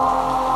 Oh.